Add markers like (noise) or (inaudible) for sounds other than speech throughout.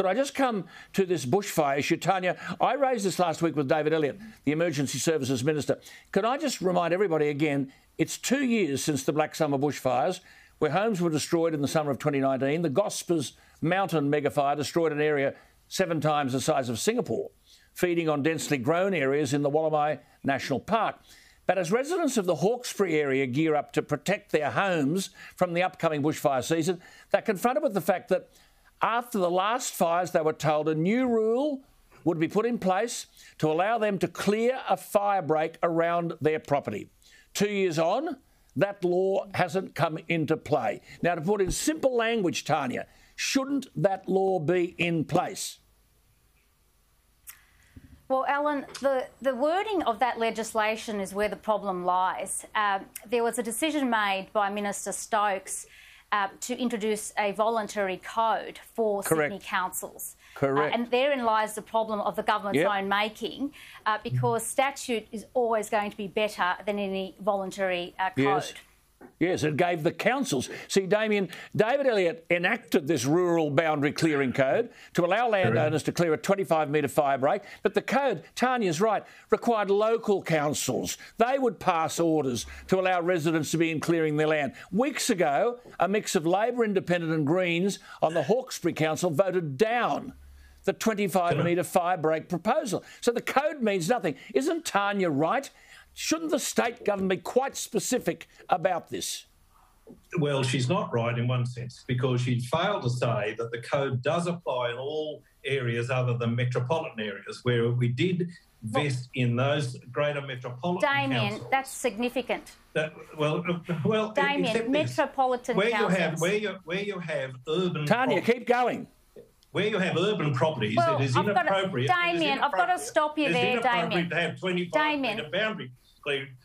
Could I just come to this bushfire issue, Tania? I raised this last week with David Elliott, the Emergency Services Minister. Could I just remind everybody again? It's two years since the Black Summer bushfires, where homes were destroyed in the summer of 2019. The Gospers Mountain megafire destroyed an area seven times the size of Singapore, feeding on densely grown areas in the Wollemi National Park. But as residents of the Hawkesbury area gear up to protect their homes from the upcoming bushfire season, they're confronted with the fact that after the last fires, they were told a new rule would be put in place to allow them to clear a fire break around their property. Two years on, that law hasn't come into play. Now, to put in simple language, Tania, shouldn't that law be in place? Well, Alan, the, the wording of that legislation is where the problem lies. Uh, there was a decision made by Minister Stokes uh, to introduce a voluntary code for Correct. Sydney councils. Correct. Uh, and therein lies the problem of the government's yep. own making, uh, because statute is always going to be better than any voluntary uh, code. Yes. Yes, it gave the councils. See, Damien, David Elliott enacted this rural boundary clearing code to allow landowners to clear a 25 metre fire break, but the code, Tania's right, required local councils. They would pass orders to allow residents to be in clearing their land. Weeks ago, a mix of Labor, Independent, and Greens on the Hawkesbury Council voted down the 25 metre fire break proposal. So the code means nothing. Isn't Tania right? Shouldn't the state government be quite specific about this? Well, she's not right in one sense because she failed to say that the code does apply in all areas other than metropolitan areas, where we did vest well, in those greater metropolitan Damien, councils. that's significant. That, well, uh, well, Damien, metropolitan where councils. you have where you where you have urban. Tania, keep going where you have urban properties, well, it is inappropriate. To, Damien, I've got to stop you there, Damien. to have 25 Damien. metre boundary cleared.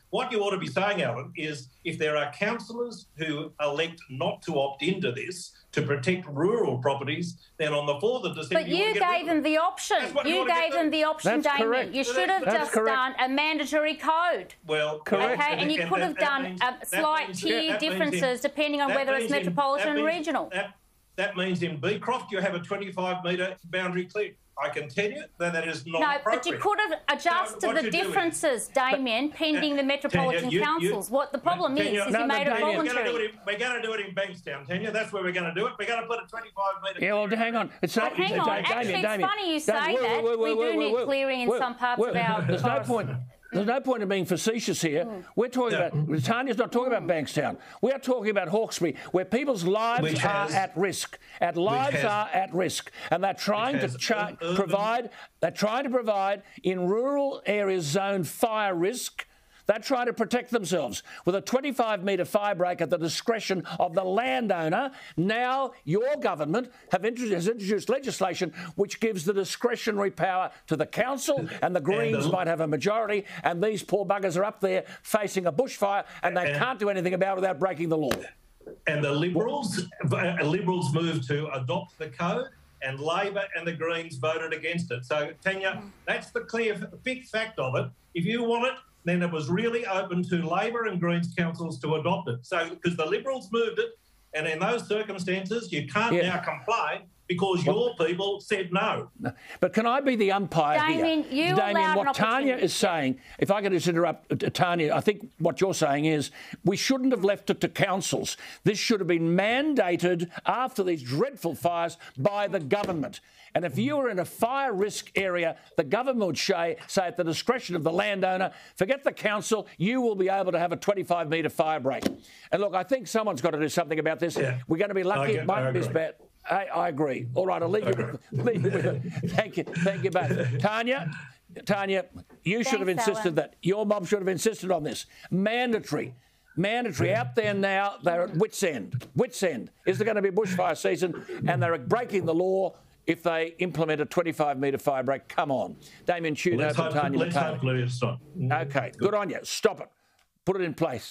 What you ought to be saying, Alan, is if there are councillors who elect not to opt into this to protect rural properties, then on the 4th of December. But you, you gave them the option. You, you gave them the option, That's Damien. Correct. You should have That's just correct. done a mandatory code. Well, correct. Okay, and, and you and could that, have done means, um, slight means, tier differences in, depending on whether it's metropolitan or regional. That, that means in Beecroft you have a 25 metre boundary cleared. I can tell you that that is not No, but you could have adjusted so the differences, doing, Damien, pending uh, the metropolitan Tania, you, councils. You, what the problem Tania, is, is no, you made no, it voluntary. We're going to do it in Bankstown, Tania. That's where we're going to do it. We're going to put a 25 metre. Yeah, well, hang on. It's not, hang on. Damien, Actually, Damien, it's funny you say that. we do need clearing in some parts of our. There's no point. There's no point in being facetious here. Mm. We're talking yeah. about Tania's not talking about Bankstown. We are talking about Hawkesbury, where people's lives Which are has, at risk. At lives has, are at risk, and they're trying to cha- provide. They're trying to provide in rural areas zoned fire risk they're trying to protect themselves with a 25 metre fire break at the discretion of the landowner. Now, your government have introduced, has introduced legislation which gives the discretionary power to the council, and the Greens and the, might have a majority, and these poor buggers are up there facing a bushfire, and they and, can't do anything about it without breaking the law. And the Liberals, uh, Liberals moved to adopt the code and Labor and the Greens voted against it. So, Tania, that's the clear, big fact of it. If you want it, then it was really open to Labor and Greens councils to adopt it. So, because the Liberals moved it, and in those circumstances, you can't yeah. now complain because your people said no. But can I be the umpire here? Damien, here? You Damien, what Tania is saying, if I could just interrupt uh, Tania, I think what you're saying is we shouldn't have left it to councils. This should have been mandated after these dreadful fires by the government. And if you were in a fire risk area, the government would say, say at the discretion of the landowner, forget the council, you will be able to have a 25 metre fire break. And look, I think someone's got to do something about this. Yeah. We're going to be lucky. Get, it might be bad. I, I, agree. All right, I'll leave you. (laughs) Leave you with it. Thank you. Thank you both. Tania, Tania, you Thanks, should have insisted Alan. that. Your mum should have insisted on this. Mandatory. Mandatory out there now, they're at wits' end. Wits' end. Is there going to be a bushfire season? And they're breaking the law if they implement a 25 metre fire break. Come on. Damien Tudehope, well, Tania Let's hope stop. Okay, good on you. Stop it. Put it in place.